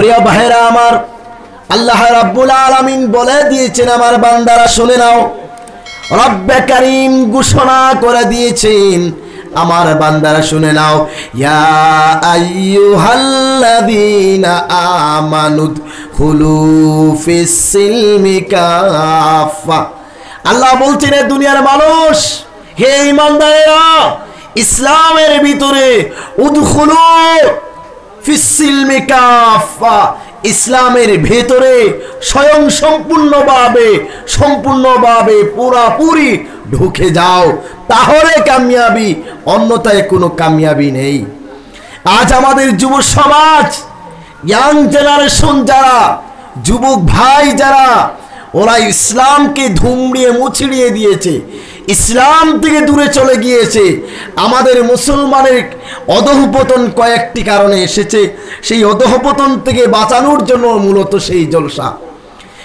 প্রিয় ভাইরা আমার, আল্লাহ রাব্বুল আলামিন বলে দিয়েছেন আমার বান্দারা, শুনে নাও। রব্বে কারিম ঘোষণা করে দিয়েছেন। আমার বান্দারা, শুনে নাও। ইয়া আইয়ুহাল্লাযীনা আমানুদ খুলু ফিস সিলমি কাফা আল্লাহ বলছেন দুনিয়ার মানুষ, হে ইমানদারেরা ইসলামের ভিতরে উদখুলু ইসলামের ভেতরে স্বয়ং সম্পূর্ণভাবে সম্পূর্ণভাবে পুরাপুরি ঢুকে যাও। তাহলে কামিয়াবি অন্যতায় কোনো কামিয়াবি নেই। আজ আমাদের যুব সমাজ ইয়াং জেনারেশন যারা, যুবক ভাই যারা, ওরা ইসলামকে ধুমড়িয়ে মুছড়িয়ে দিয়েছে। ইসলাম থেকে দূরে চলে গিয়েছে। আমাদের মুসলমানের অধঃপতন কয়েকটি কারণে এসেছে। সেই অধঃপতন থেকে বাঁচানোর জন্য মূলত সেই জলসা।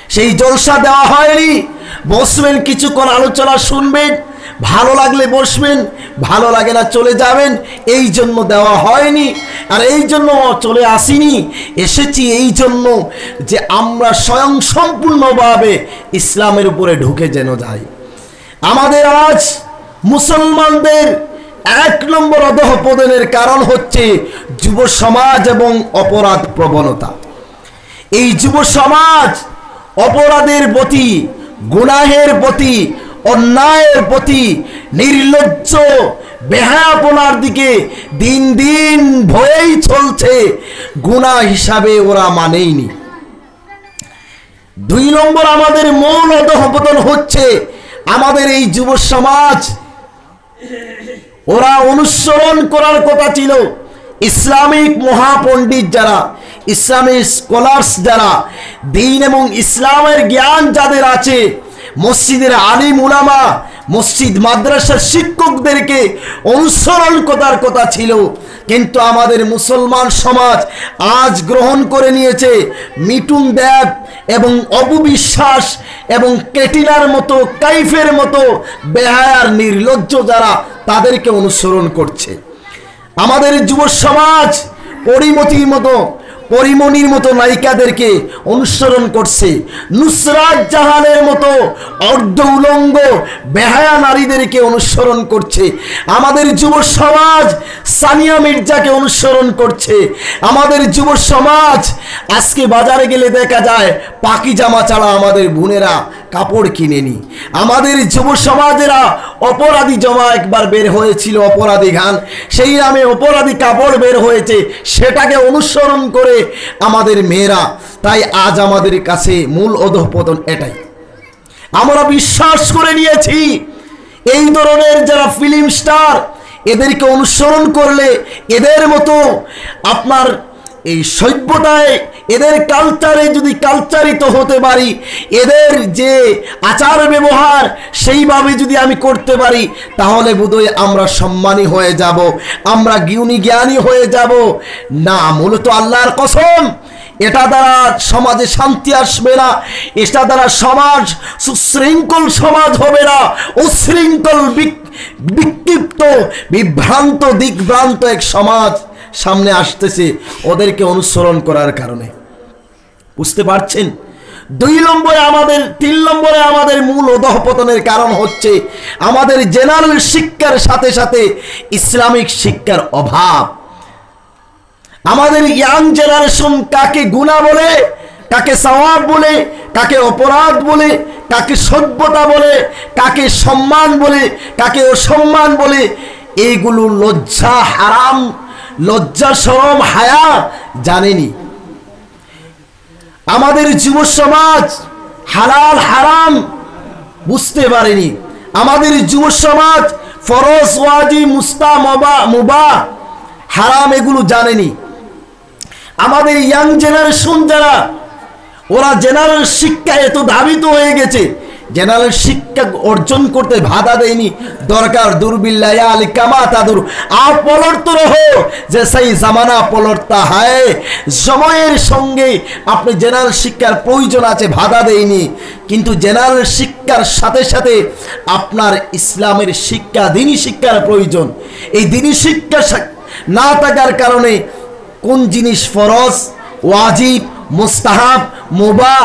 সেই জলসা দেওয়া হয়নি। বসবেন, কিছুক্ষণ আলোচনা শুনবেন, ভালো লাগলে বসবেন, ভালো লাগে না চলে যাবেন, এই জন্য দেওয়া হয়নি। আর এই জন্য চলে আসিনি। এসেছি এই জন্য যে আমরা স্বয়ং সম্পূর্ণভাবে ইসলামের উপরে ঢুকে যেন যাই। আমাদের আজ মুসলমানদের এক নম্বর অধঃপতনের কারণ হচ্ছে যুব সমাজ এবং অপরাধ প্রবণতা। এই যুব সমাজ অপরাধের প্রতি, গুনাহের প্রতি, অন্যায়ের প্রতি নির্লজ্জ, বেহায়াপনার দিকে দিন দিন ভয়েই চলছে গুণা হিসাবে ওরা মানেইনি। দুই নম্বর আমাদের মূল অধঃপতন হচ্ছে আমাদের এই যুব সমাজ, ওরা অনুসরণ করার কথা ছিল। ইসলামিক মহাপণ্ডিত যারা, ইসলামিক স্কলার্স যারা, দিন এবং ইসলামের জ্ঞান যাদের আছে, মসজিদের আলিম উলামা মসজিদ মাদ্রাসার শিক্ষকদেরকে অনুসরণ করার কথা ছিল। কিন্তু আমাদের মুসলমান সমাজ আজ গ্রহণ করে নিয়েছে মিটুন দেব এবং অপবিশ্বাস এবং কেটিনার মতো, কাইফের মতো বেহায়ার নির্লজ্জ যারা তাদেরকে অনুসরণ করছে। আমাদের যুব সমাজ পরিমতির মতো পরিমণির মতো নায়িকাদেরকে অনুসরণ করছে। নুসরাত জাহানের মতো অর্ধ উলঙ্গ, বেহায়া নারীদেরকে অনুসরণ করছে। আমাদের যুব সমাজ সানিয়া মির্জাকে অনুসরণ করছে। আমাদের যুব সমাজ, আজকে বাজারে গেলে দেখা যায় পাকি জামা ছাড়া আমাদের বোনেরা কাপড় কিনে কিনেনি আমাদের যুব সমাজেরা অপরাধী জমা একবার বের হয়েছিল, অপরাধী গান সেই নামে অপরাধী কাপড় বের হয়েছে, সেটাকে অনুসরণ করে আমাদের মেয়েরা, তাই আজ আমাদের কাছে মূল অধঃপতন এটাই। আমরা বিশ্বাস করে নিয়েছি, এই ধরনের যারা ফিল্ম স্টার এদেরকে অনুসরণ করলে এদের মতো আপনার এই সভ্যতায় এদের কালচারে যদি কালচারিত হতে পারি, এদের যে আচার ব্যবহার সেইভাবে যদি আমি করতে পারি, তাহলে বোধহয় আমরা সম্মানী হয়ে যাব, আমরা জ্ঞানী জ্ঞানী হয়ে যাব। না, মূলত আল্লাহর কসম, এটা দ্বারা সমাজে শান্তি আসবে না, এটা দ্বারা সমাজ সুশৃঙ্খল সমাজ হবে না, উশৃঙ্খল বিক- বিক্ষিপ্ত, বিভ্রান্ত, দিকভ্রান্ত এক সমাজ। সামনে আসতেছে ওদেরকে অনুসরণ করার কারণে। বুঝতে পারছেন? দুই নম্বরে আমাদের, তিন নম্বরে আমাদের মূল অধঃপতনের কারণ হচ্ছে আমাদের জেনারেল শিক্ষার সাথে সাথে ইসলামিক শিক্ষার অভাব। আমাদের ইয়াং জেনারেশন কাকে গুণা বলে, কাকে সওয়াব বলে, কাকে অপরাধ বলে, কাকে সভ্যতা বলে, কাকে সম্মান বলে, কাকে অসম্মান বলে, এইগুলো লজ্জা হারাম লজ্জা শরম হায়া জানেনি। আমাদের যুব সমাজ হালাল হারাম বুঝতে পারেনি। আমাদের যুব সমাজ ফরজ ওয়াজি মুস্তা মবা হারাম এগুলো জানেনি। আমাদের ইয়াং জেনারেশন যারা, ওরা জেনারেল শিক্ষা এত ধাবিত হয়ে গেছে। জেনারেল শিক্ষা অর্জন করতে বাধা দেয়নি। দরকার দুর্বিল্লা আলী কামা তাদুর। আ পলর্ত রহো, যে সেই জামানা পলর্তা হায়। সময়ের সঙ্গে আপনি জেনারেল শিক্ষার প্রয়োজন আছে, বাধা দেয়নি। কিন্তু জেনারেল শিক্ষার সাথে সাথে আপনার ইসলামের শিক্ষা, দিনী শিক্ষার প্রয়োজন। এই দিনী শিক্ষা না থাকার কারণে কোন জিনিস ফরজ, ওয়াজিব, মুস্তাহাব, মোবা,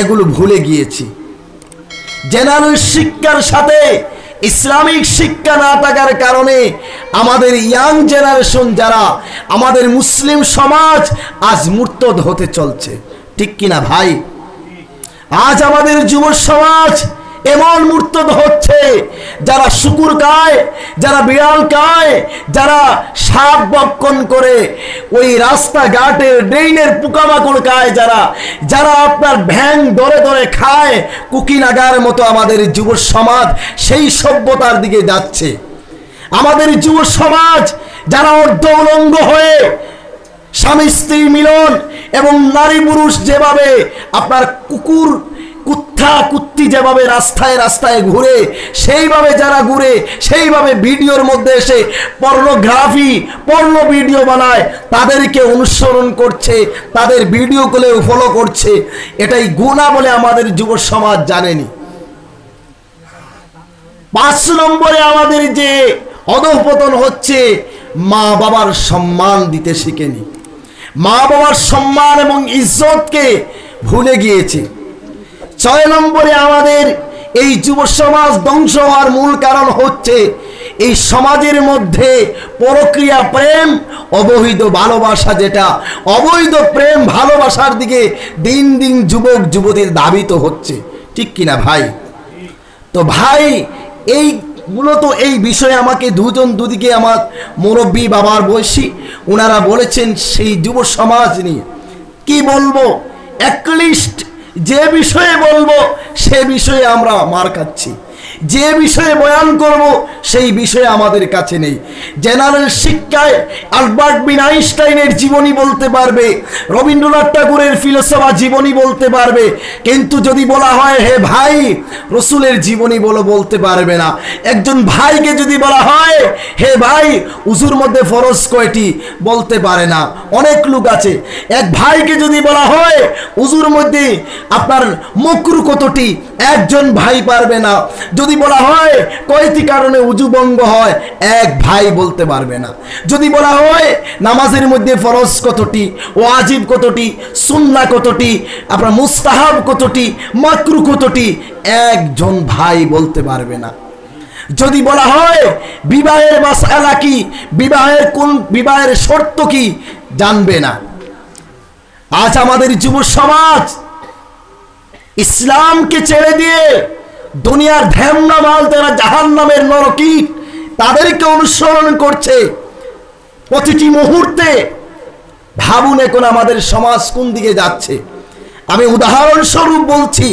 এগুলো ভুলে গিয়েছি। জেনারেল শিক্ষার সাথে, ইসলামিক শিক্ষা না থাকার কারণে আমাদের ইয়াং জেনারেশন যারা, আমাদের মুসলিম সমাজ আজ মূর্তদ হতে চলছে। ঠিক কিনা ভাই? আজ আমাদের যুব সমাজ এমন মূর্তদ হচ্ছে, যারা শুকুর গায় যারা বিড়াল গায় যারা সাপ বক্ষণ করে, ওই রাস্তাঘাটে ড্রেইনের পোকামাকড় খায় যারা যারা আপনার ভ্যাং দরে দরে খায় কুকি কুকিনাগার মতো আমাদের যুব সমাজ, সেই সভ্যতার দিকে যাচ্ছে। আমাদের যুব সমাজ, যারা অর্ধ উলঙ্গ হয়ে স্বামী স্ত্রী মিলন এবং নারী পুরুষ যেভাবে আপনার কুকুর কুত্থা কুত্তি যেভাবে রাস্তায় রাস্তায় ঘুরে, সেইভাবে যারা ঘুরে, সেইভাবে ভিডিওর মধ্যে এসে পর্নোগ্রাফি পর্ণ ভিডিও বানায়, তাদেরকে অনুসরণ করছে, তাদের ভিডিওগুলো ফলো করছে। এটাই গুণা বলে আমাদের যুব সমাজ জানেনি। পাঁচ নম্বরে আমাদের যে অধঃপতন হচ্ছে, মা বাবার সম্মান দিতে শিখেনি। মা বাবার সম্মান এবং ইজ্জতকে ভুলে গিয়েছে। ছয় নম্বরে আমাদের এই যুব সমাজ ধ্বংস হওয়ার মূল কারণ হচ্ছে এই সমাজের মধ্যে পরক্রিয়া প্রেম, অবৈধ ভালোবাসা যেটা, অবৈধ প্রেম ভালোবাসার দিকে দিন দিন যুবক যুবতীর দাবিত হচ্ছে। ঠিক কিনা ভাই? তো ভাই, এই মূলত এই বিষয়ে আমাকে দুজন দুদিকে আমার মুরব্বী বাবার বয়সী ওনারা বলেছেন সেই যুব সমাজ নিয়ে। কি বলব? অ্যাটলিস্ট যে বিষয়ে বলব সে বিষয়ে আমরা মার খাচ্ছি। যে বিষয়ে বয়ান করব, সেই বিষয়ে আমাদের কাছে নেই। জেনারেল শিক্ষায় আলবার্ট বিন আইনস্টাইনের জীবনী বলতে পারবে, রবীন্দ্রনাথ ঠাকুরের ফিলোসফা জীবনী বলতে পারবে, কিন্তু যদি বলা হয়, হে ভাই, রসুলের জীবনী বলো বলতে পারবে না। একজন ভাইকে যদি বলা হয়, হে ভাই, উজুর মধ্যে ফরজ কয়টি? বলতে পারে না। অনেক লোক আছে। এক ভাইকে যদি বলা হয়, উজুর মধ্যে আপনার মকরু কতটি? একজন ভাই পারবে না। যদি বলা হয় কয়টি কারণে উজু ভঙ্গ হয়, এক ভাই বলতে পারবে না। যদি বলা হয়, নামাজের মধ্যে ফরজ কতটি, ওয়াজিব কতটি সুন্না কতটি, আপনার মুস্তাহাব কতটি, মাকরু কতটি, একজন ভাই বলতে পারবে না। যদি বলা হয়, বিবাহের মাসালা কি, বিবাহের কোন, বিবাহের শর্ত কি, জানবে না। আজ আমাদের যুব সমাজ ইসলামকে ছেড়ে দিয়ে দুনিয়ার ধ্যামনা মাল যারা জাহান নামের নরকীট তাদেরকে অনুসরণ করছে। প্রতিটি মুহূর্তে ভাবুন এখন আমাদের সমাজ কোন দিকে যাচ্ছে। আমি উদাহরণস্বরূপ বলছি,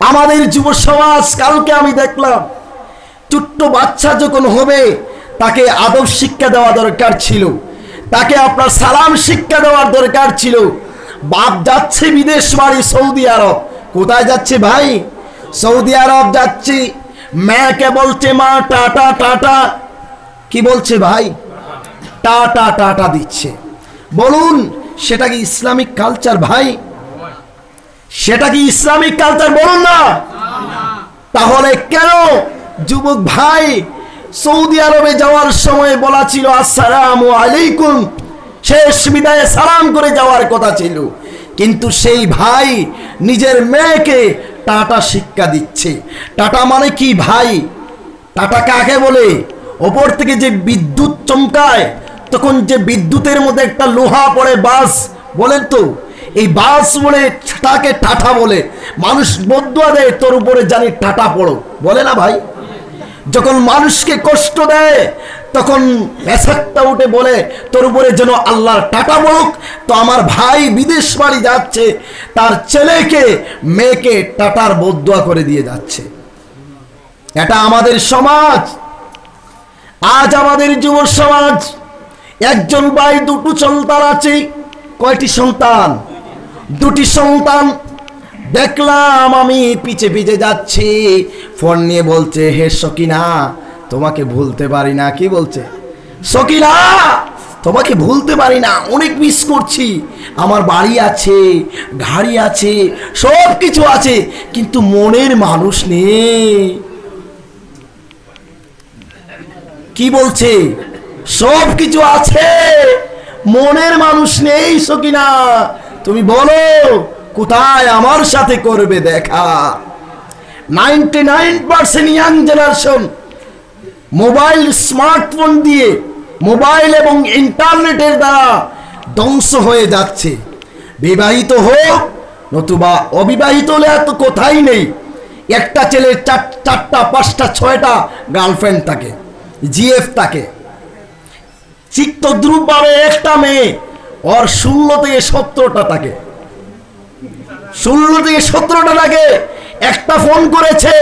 আমাদের যুব সমাজ কালকে আমি দেখলাম, ছোট্ট বাচ্চা যখন হবে, তাকে আদব শিক্ষা দেওয়া দরকার ছিল, তাকে আপনার সালাম শিক্ষা দেওয়ার দরকার ছিল। বাপ যাচ্ছে বিদেশ বাড়ি সৌদি আরব। কোথায় যাচ্ছে ভাই? সৌদি আরব যাচ্ছি। ম্যাকে বলছে, মা, টাটা টাটা। কি বলছে ভাই? টাটা টাটা দিচ্ছে। বলুন, সেটা কি ইসলামিক কালচার ভাই? সেটা কি ইসলামিক কালচার? বলুন না। তাহলে কেন যুবক ভাই, সৌদি আরবে যাওয়ার সময় বলা ছিল, আসসালামু আলাইকুম। শেষ বিদায়ে সালাম করে যাওয়ার কথা ছিল। কিন্তু সেই ভাই নিজের মেয়েকে টাটা শিক্ষা দিচ্ছে। টাটা মানে কি ভাই? টাটা কাকে বলে? ওপর থেকে যে বিদ্যুৎ চমকায়, তখন যে বিদ্যুতের মধ্যে একটা লোহা পড়ে বাস, বলেন তো? এই বাস বলে তাকে টাটা বলে। মানুষ বদুয়া দেয়, তোর উপরে জানি টাটা পড়ো। বলে না ভাই? যখন মানুষকে কষ্ট দেয় তখন মেসাকটা উঠে বলে, তোর উপরে যেন আল্লাহর টাকা বলুক, তো আমার ভাই বিদেশ বাড়ি যাচ্ছে, তার ছেলেকে, মেয়েকে টাটার বদুয়া করে দিয়ে যাচ্ছে। এটা আমাদের সমাজ। আজ আমাদের যুব সমাজ, একজন ভাই, দুটো সন্তান আছে, কয়টি সন্তান? দুটি সন্তান। দেখলাম আমি পিছে পিছে যাচ্ছি। ফোন নিয়ে বলছে, হে সকিনা তোমাকে ভুলতে পারি না, কি বলছে? সকিনা, তোমাকে ভুলতে পারি না, অনেক মিস করছি। আমার বাড়ি আছে গাড়ি আছে সব কিছু আছে, কিন্তু মনের মানুষ নেই। কি বলছে? সব কিছু আছে, মনের মানুষ নেই, সকিনা। তুমি বলো, কোথায় আমার সাথে করবে দেখা? Ninety nine percent young generation mobile, smartphone দিয়ে মোবাইল এবং ইন্টারনেটের দ্বারা ধ্বংস হয়ে যাচ্ছে। বিবাহিত হোক, নতুবা অবিবাহিত হলে এত কোথায় নেই। একটা ছেলের চার, চারটা, পাঁচটা, ছয়টা গার্লফ্রেন্ড থাকে জিএফ থাকে। চিত্তদ্রুপ পাবে একটা মেয়ে, ওর ষোলো থেকে সতেরোটা থাকে। ষোলো থেকে সতেরোটা থাকে। একটা ফোন করেছে,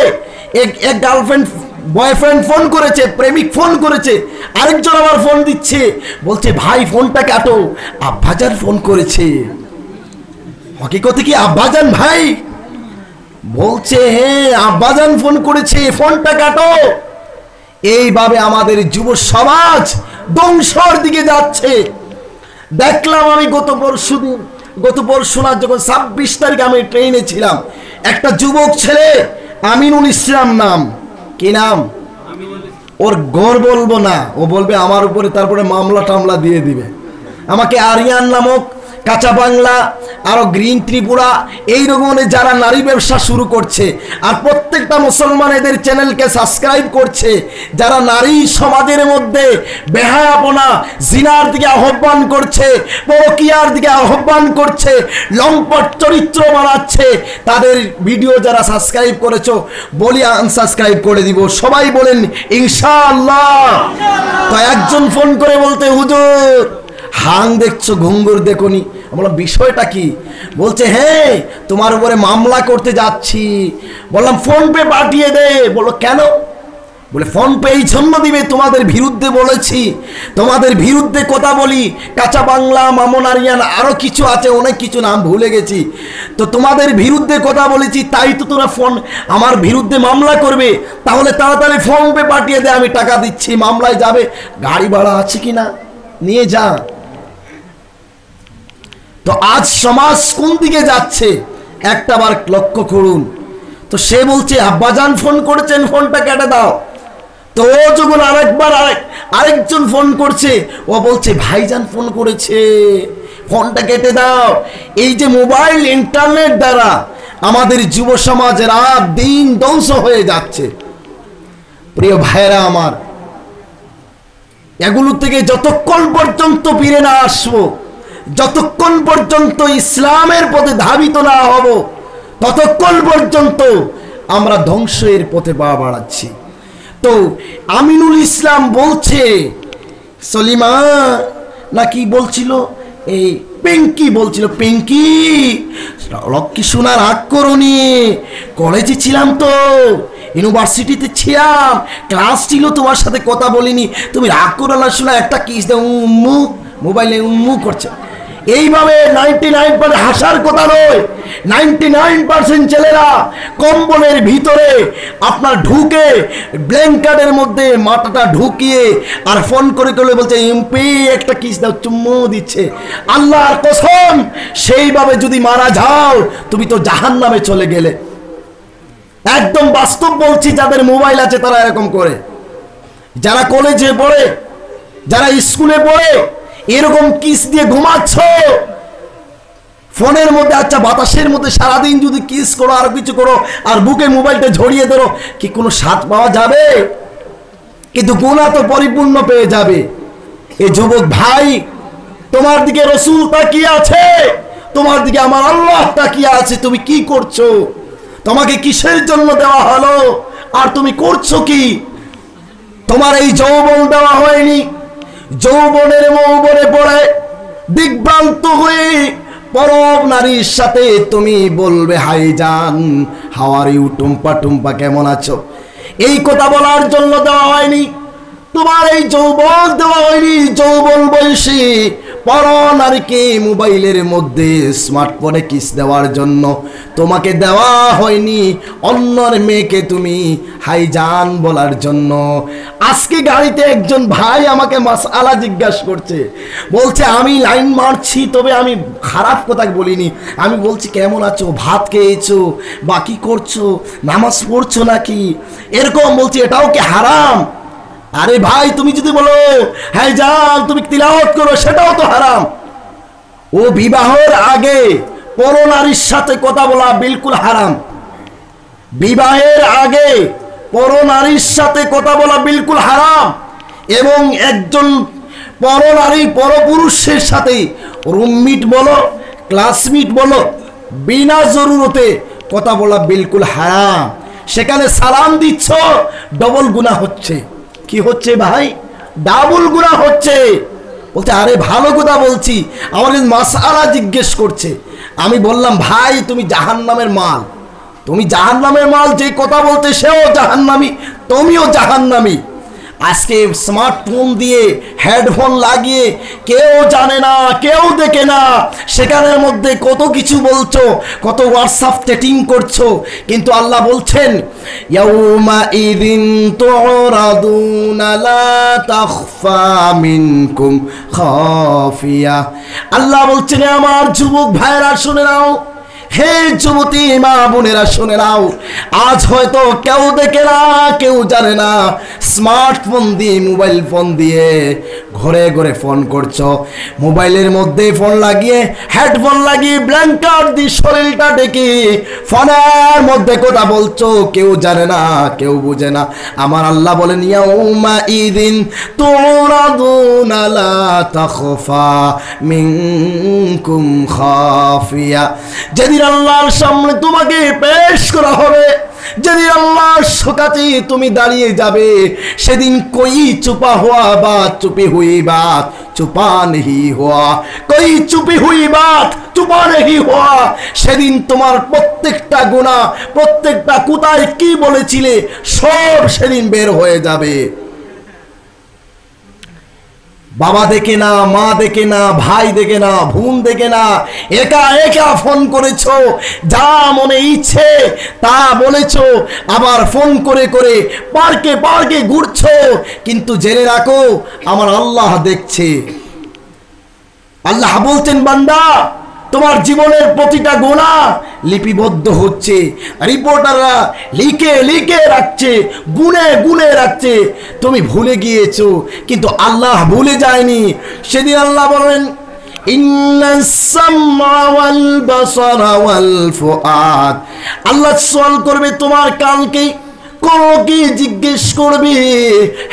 এক এক গার্লফ্রেন্ড বয়ফ্রেন্ড ফোন করেছে, প্রেমিক ফোন করেছে, আরেকজন আবার ফোন দিচ্ছে। বলছে, ভাই, ফোনটা কাটো। আব্বাজান ফোন করেছে। হকিকতে কি, আব্বাজান ভাই? বলছে হ্যাঁ আব্বাজান ফোন করেছে, ফোনটা কাটো। এইভাবে আমাদের যুব সমাজ ধ্বংসর দিকে যাচ্ছে। দেখলাম আমি গত পরশু গত পরশু না যখন ছাব্বিশ তারিখ আমি ট্রেনে ছিলাম, একটা যুবক ছেলে, আমিনুল ইসলাম নাম। কি নাম? ওর গড় বলব না। ও বলবে আমার উপরে তারপরে মামলা টামলা দিয়ে দিবে। আমাকে আরিয়ান নামক কাঁচা বাংলা আরও গ্রিন ত্রিপুরা, এই রকমের যারা নারী ব্যবসা শুরু করছে, আর প্রত্যেকটা মুসলমান এদের চ্যানেলকে সাবস্ক্রাইব করছে, যারা নারী সমাজের মধ্যে বেহায়াপনা, জিনার দিকে আহ্বান করছে, পরকিয়ার দিকে আহ্বান করছে, লম্পট চরিত্র বানাচ্ছে, তাদের ভিডিও যারা সাবস্ক্রাইব করেছ, বলি আনসাবস্ক্রাইব করে দিব। সবাই বলেন, ইনশাআল্লাহ। তো একজন ফোন করে বলতে, হুজুর, হাং দেখছ, ঘুঙ্গুর দেখনি। বললাম বিষয়টা কি? বলছে হ্যাঁ তোমার উপরে মামলা করতে যাচ্ছি। বললাম, ফোন পে পাঠিয়ে দে। বলল, কেন? বলে, ফোন পে এই জন্য দিবে, তোমাদের বিরুদ্ধে বলেছি। তোমাদের বিরুদ্ধে কথা বলি। কাঁচা বাংলা মামন আরিয়ান আরও কিছু আছে, অনেক কিছু নাম ভুলে গেছি। তো তোমাদের বিরুদ্ধে কথা বলেছি, তাই তো তোরা ফোন, আমার বিরুদ্ধে মামলা করবে। তাহলে তাড়াতাড়ি ফোন পে পাঠিয়ে দে, আমি টাকা দিচ্ছি, মামলায় যাবে। গাড়ি ভাড়া আছে কি না নিয়ে যা। তো আজ সমাজ কোন দিকে যাচ্ছে? একটা বার লক্ষ্য করুন। তো সে বলছে, আব্বাজান ফোন করেছেন, ফোনটা কেটে দাও। তো ও যখন আরেকবার আরেক, আরেকজন ফোন করছে, ও বলছে, ভাইজান ফোন করেছে, ফোনটা কেটে দাও। এই যে মোবাইল, ইন্টারনেট দ্বারা আমাদের যুব সমাজের রাত দিন ধ্বংস হয়ে যাচ্ছে। প্রিয় ভাইরা আমার, এগুলো থেকে যতক্ষণ পর্যন্ত ফিরে না আসব যতক্ষণ পর্যন্ত ইসলামের পথে ধাবিত না হব, ততক্ষণ পর্যন্ত আমরা ধ্বংসের পথে পা বাড়াচ্ছি। তো আমিনুল ইসলাম বলছে, সলিমা নাকি বলছিল এই পিঙ্কি বলছিল, পিঙ্কি লক্ষ্মী শোনার রাগ করনি, কলেজে ছিলাম তো, ইউনিভার্সিটিতে ছিলাম, ক্লাস ছিল, তোমার সাথে কথা বলিনি, তুমি রাগ করো না শোনা একটা কিস দে, উম্মু, মোবাইলে উম্মু করছে। এইভাবে নাইনটি নাইন পার্সেন্ট হাসার কথা নয় নাইনটি নাইন পার্সেন্ট ছেলেরা কম্বলের ভিতরে আপনার ঢুকে ব্ল্যাঙ্কেটের মধ্যে মাথাটা ঢুকিয়ে আর ফোন করে করে বলছে, এমপি, একটা কিস দাও, চুম্মু দিচ্ছে। আল্লাহর কসম, সেইভাবে যদি মারা যাও, তুমি তো জাহান নামে চলে গেলে। একদম বাস্তব বলছি, যাদের মোবাইল আছে তারা এরকম করে। যারা কলেজে পড়ে, যারা স্কুলে পড়ে এরকম কিস দিয়ে ঘুমাচ্ছ? ফোনের মধ্যে আচ্ছা বাতাসের মধ্যে সারাদিন যদি কিস করো, আর কিছু করো, আর বুকে মোবাইলটা ঝরিয়ে ধরো, কি কোনো স্বাদ পাওয়া যাবে? কিন্তু গুণা তো পরিপূর্ণ পেয়ে যাবে। এ যুবক ভাই, তোমার দিকে রসুল তাকিয়ে আছে? তোমার দিকে আমার আল্লাহ তাকিয়ে আছে, তুমি কি করছ? তোমাকে কিসের জন্য দেওয়া হলো? আর তুমি করছ কি? তোমার এই যৌবন দেওয়া হয়নি। যৌবনের মৌবনে পড়ে, বিভ্রান্ত হয়ে পরব নারীর সাথে। তুমি বলবে, হাই যান হাওয়ার ইউ টুম্পা টুম্পা, কেমন আছো? এই কথা বলার জন্য দেওয়া হয়নি। তোমার এই যৌবন দেওয়া হয়নি, যৌবন বয়সী পর নারীকে মোবাইলের মধ্যে স্মার্টফোনে কিস দেওয়ার জন্য। তোমাকে দেওয়া হয়নি অন্যর মেয়েকে তুমি হাই যান বলার জন্য। আজকে গাড়িতে একজন ভাই আমাকে মাসালা জিজ্ঞাসা করছে। বলছে, আমি লাইন মারছি, তবে আমি খারাপ কথা বলিনি। আমি বলছি, কেমন আছো? ভাত খেয়েছো? বাকি করছ? নামাজ পড়ছো নাকি? এরকম বলছি, এটাও কি হারাম? আরে ভাই, তুমি যদি বলো হ্যাঁ যান তুমি তিলাওয়াত করো, সেটাও তো হারাম। ও বিবাহের আগে পরনারীর সাথে কথা বলা বিলকুল হারাম। বিবাহের আগে পরনারীর সাথে কথা বলা বিলকুল হারাম এবং একজন পর পরনারী পরপুরুষের সাথে রুমমিট বলো ক্লাসমিট বলো, বিনা জরুরতে কথা বলা বিলকুল হারাম। সেখানে সালাম দিচ্ছ ডবল গুণা হচ্ছে। কি হচ্ছে ভাই? ডাবল গুণা হচ্ছে। বলছে আরে, ভালো কথা বলছি। আমার মাসালা জিজ্ঞেস করছে। আমি বললাম, ভাই, তুমি জাহান নামের মাল। তুমি জাহান নামের মাল, যে কথা বলতে সেও জাহান্নামি, তুমিও জাহান্নামি। আজকে স্মার্টফোন দিয়ে হেডফোন লাগিয়ে কেউ জানে না, কেউ দেখে না। সেখানের মধ্যে কত কিছু বলছো, কত হোয়াটসঅ্যাপ চ্যাটিং করছ। কিন্তু আল্লাহ বলছেন, ইয়াউমা ইদিন তুরাদুনা লা তাখফা মিনকুম খাফিয়া। আল্লাহ বলছেন আমার যুবক ভাইরা শুনে নাও। হে যুবতী মা বোনেরা, শুনে নাও। আজ হয়তো কেউ দেখে না, কেউ জানে না। স্মার্টফোন দিয়ে, মোবাইল ফোন দিয়ে ঘরে ঘরে ফোন করছ। মোবাইলের মধ্যে ফোন লাগিয়ে, হেডফোন লাগিয়ে ব্ল্যাঙ্কার দিয়ে শরীরটা ডেকে ফোনের মধ্যে কথা বলছো। কেউ জানে না, কেউ বুঝে না। আমার আল্লাহ বলেন, ইয়াউমা ইদিন তুরাদুনা লা তাখফা মিনকুম খাফিয়া। যেদিন আল্লাহর সামনে তোমাকে পেশ করা হবে, যেদিন আল্লাহর সকাতে তুমি দাঁড়িয়ে যাবে, সেদিন কই চুপা হওয়া বা চুপি হুই বাত চুপা নেহি হওয়া, কই চুপি হুই বাত চুপা নেহি হওয়া, সেদিন তোমার প্রত্যেকটা গুণা প্রত্যেকটা কোথায় কি বলেছিলে, সব সেদিন বের হয়ে যাবে। বাবা দেখে না, মা দেখে না, ভাই দেখে না ভুন দেখে না, একা একা ফোন করেছ, যা মনে ইচ্ছে তা বলেছ, আবার ফোন করে করে পার্কে পার্কে ঘুরছ, কিন্তু জেনে রাখো, আমার আল্লাহ দেখছে। আল্লাহ বলছেন, বান্দা তোমার জীবনের প্রতিটা গোনা লিপিবদ্ধ হচ্ছে। রিপোর্টাররা লিখে লিখে রাখছে, গুনে গুনে রাখছে। তুমি ভুলে গিয়েছো, কিন্তু আল্লাহ ভুলে যায়নি। সেদিন আল্লাহ বলেন আল্লাহ সল করবে, তোমার কানকে কোন কি জিজ্ঞেস করবি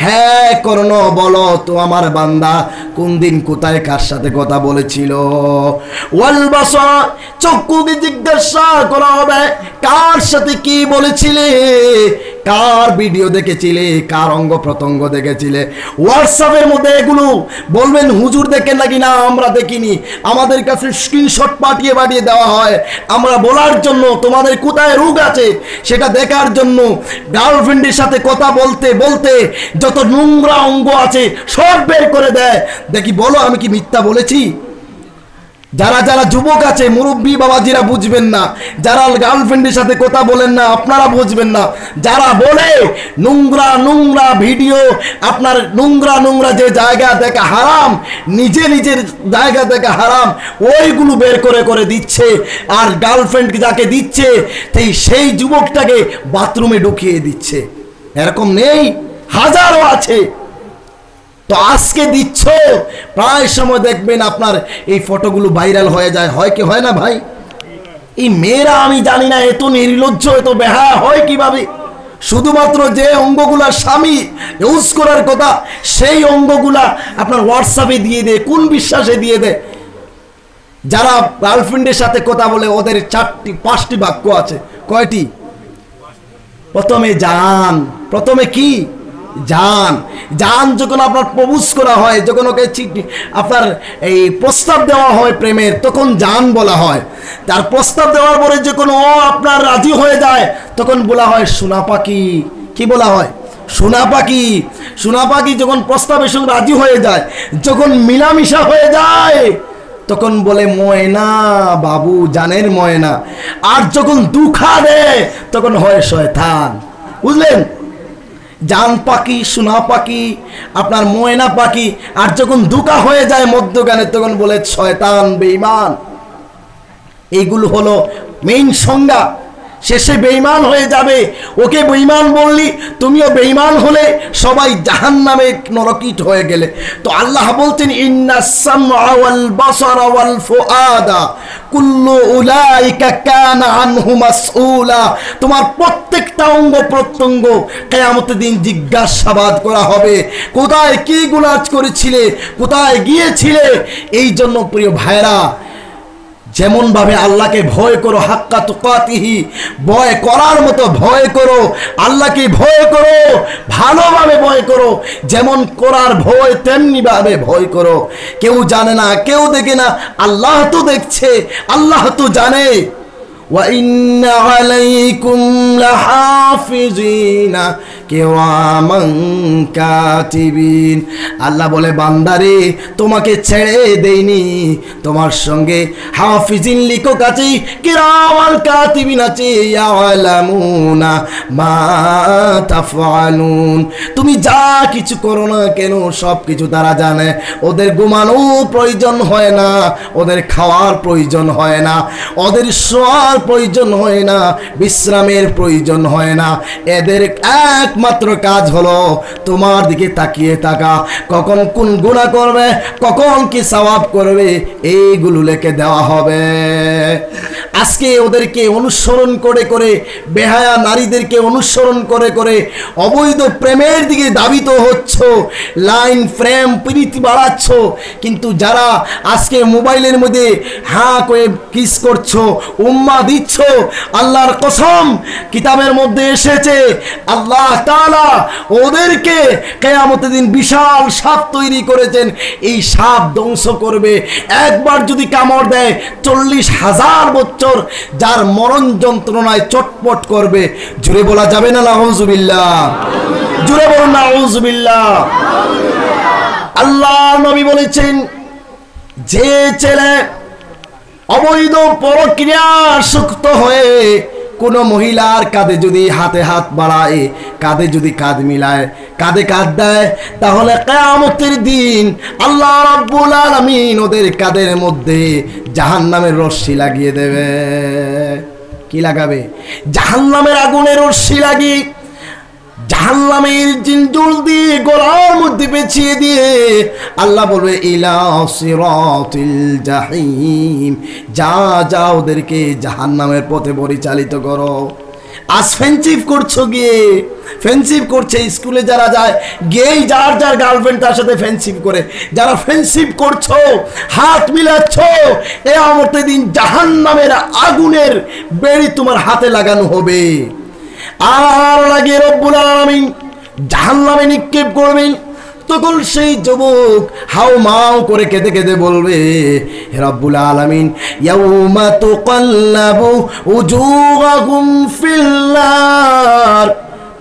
হ্যাঁ করণ, বলো তো আমার বান্দা, কোন দিন কোথায় কার সাথে কথা বলেছিল? চক্ষুকে জিজ্ঞাসা করা হবে, কার সাথে কি বলেছিলে? কার ভিডিও দেখেছিলে? কার অঙ্গ প্রত্যঙ্গ দেখেছিলে? হোয়াটসঅ্যাপের মধ্যে এগুলো বলবেন, হুজুর দেখেন নাকি না? আমরা দেখিনি। আমাদের কাছে স্ক্রিনশট পাঠিয়ে পাঠিয়ে দেওয়া হয়। আমরা বলার জন্য তোমাদের কোথায় রোগ আছে, সেটা দেখার জন্য গার্লফ্রেন্ডের সাথে কথা বলতে বলতে যত নোংরা অঙ্গ আছে, সব বের করে দেয়। দেখি বলো আমি কি মিথ্যা বলেছি? যারা যারা যুবক আছে, মুরব্বী বাবাজিরা বুঝবেন না, যারা গার্লফ্রেন্ডের সাথে কথা বলেন না, আপনারা বুঝবেন না। যারা বলে, নোংরা নোংরা ভিডিও, আপনার নোংরা নোংরা যে জায়গা দেখা হারাম, নিজে নিজের জায়গা দেখা হারাম, ওইগুলো বের করে করে দিচ্ছে। আর গার্লফ্রেন্ড যাকে দিচ্ছে, সেই সেই যুবকটাকে বাথরুমে ঢুকিয়ে দিচ্ছে। এরকম নেই, হাজারও আছে। তো আজকে দিচ্ছ। প্রায় সময় দেখবেন আপনার এই ফটোগুলো ভাইরাল হয়ে যায়। হয় কি হয় না ভাই? এই মেয়েরা, আমি জানি না, এত নির্লজ্জ, এত বেহা হয় কীভাবে? শুধুমাত্র যে অঙ্গগুলা স্বামী ইউজ করার কথা, সেই অঙ্গগুলা আপনার হোয়াটসঅ্যাপে দিয়ে দেয়, কোন বিশ্বাসে দিয়ে দেয়? যারা গার্লফ্রেন্ডের সাথে কথা বলে, ওদের চারটি, পাঁচটি বাক্য আছে। কয়টি? প্রথমে যান প্রথমে কি? যান যান যখন আপনার প্রবুজ করা হয়, যখন ওকে আপনার এই প্রস্তাব দেওয়া হয় প্রেমের, তখন যান বলা হয়। তার প্রস্তাব দেওয়ার পরে যখন ও আপনার রাজি হয়ে যায়, তখন বলা হয়, সোনা পাখি। কি বলা হয়? সোনা পাখি। সোনা পাখি যখন প্রস্তাবের সঙ্গে রাজি হয়ে যায়, যখন মিলামিশা হয়ে যায়, তখন বলে, ময়না বাবু, জানের ময়না। আর যখন দুঃখা দেয়, তখন হয়, শয়তান। বুঝলেন? জান পাখি, সোনা পাখি, আপনার ময়না পাখি, আর যখন দুকা হয়ে যায় মধ্যগানে, তখন বলে, শয়তান, বেঈমান। এইগুলো হলো মেইন সংজ্ঞা। শেষে বেঈমান হয়ে যাবে। ওকে বেঈমান বললি, তুমিও বেঈমান হলে সবাই জাহান নামে নরকিট হয়ে গেলে। তো আল্লাহ বলছেন তোমার প্রত্যেকটা অঙ্গ প্রত্যঙ্গ কিয়ামতের দিন জিজ্ঞাসাবাদ করা হবে। কোথায় কি গুনাহ করেছিলে? কোথায় গিয়েছিলে? এই জন্য প্রিয় ভাইরা যেমন ভাবে আল্লাহকে ভয় করো হাক্কা তুকাতিহি ভয় করার মতো ভয় করো আল্লাহকে ভয় করো ভালোভাবে ভয় করো যেমন করার ভয় তেমনি ভাবে ভয় করো কেউ জানে না কেউ দেখে না আল্লাহ তো দেখছে আল্লাহ তো জানে وإن عليكم لحافظين কাতিবিন আল্লাহ বলে, বান্দারে, তোমাকে ছেড়ে দেইনি। তোমার সঙ্গে হাফিজিন লিখো আছে কিরামাল কাতিবিন আছে, ইয়ালামুনা মা তাফআলুন। তুমি যা কিছু করো না কেন, সব কিছু তারা জানে। ওদের ঘুমানো প্রয়োজন হয় না, ওদের খাওয়ার প্রয়োজন হয় না, ওদের শোয়ার প্রয়োজন হয় না, বিশ্রামের প্রয়োজন হয় না। এদের এক একমাত্র কাজ হলো তোমার দিকে তাকিয়ে থাকা। কখন কোন গুণা করবে, কখন কি সওয়াব করবে, এইগুলো লেখে দেওয়া হবে। আজকে ওদেরকে অনুসরণ করে করে, বেহায়া নারীদেরকে অনুসরণ করে করে অবৈধ প্রেমের দিকে দাবিত হচ্ছ, লাইন, ফ্রেম, প্রীতি বাড়াচ্ছ। কিন্তু যারা আজকে মোবাইলের মধ্যে হাঁ করে কিস করছ, উম্মা দিচ্ছ, আল্লাহর কসম কিতাবের মধ্যে এসেছে, আল্লাহ তালা ওদেরকে কেয়ামতের দিন বিশাল সাপ তৈরি করেছেন। এই সাপ ধ্বংস করবে। একবার যদি কামড় দেয়, চল্লিশ হাজার বছর যার মরণ যন্ত্রণায় চটপট করবে। জুড়ে বলা যাবে না লাহজুবিল্লা জুড়ে বলুন লাহজুবিল্লা আল্লাহ নবী বলেছেন, যে ছেলে অবৈধ প্রক্রিয়া সুক্ত হয়ে কোনো মহিলার কাঁধে যদি হাতে হাত বাড়ায়, কাঁধে যদি কাঁধ মিলায়, কাঁধে কাঁধ দেয়, তাহলে কেয়ামতের দিন আল্লাহ রাব্বুল আলামিন ওদের কাঁধের মধ্যে জাহান নামের রশ্মি লাগিয়ে দেবে। কি লাগাবে? জাহান নামের আগুনের রশ্মি লাগিয়ে জাহান্নামের জিনজুল দিয়ে গলার মধ্যে পেঁচিয়ে দিয়ে আল্লাহ বলবে, ইলা সিরাতিল জাহিম। যা যা ওদেরকে জাহান্নামের পথে পরিচালিত করো। আজ ফ্রেন্ডশিপ করছ গিয়ে ফ্রেন্ডশিপ করছে স্কুলে যারা যায়, গিয়েই যার যার গার্লফ্রেন্ড তার সাথে ফ্রেন্ডশিপ করে। যারা ফ্রেন্ডশিপ করছ, হাত মিলাচ্ছ, এ আমতে দিন জাহান্নামের আগুনের বেড়ি তোমার হাতে লাগানো হবে। আর লাগে রব্বুল আলামিন, জাহান্নামে নিক্ষেপ করবেন। তখন সেই যুবক হাও মাও করে কেঁদে কেঁদে বলবে রব্বুল আলামিন, ইয়াউমা তুকাল্লাবু উজুহাকুম ফিল্লার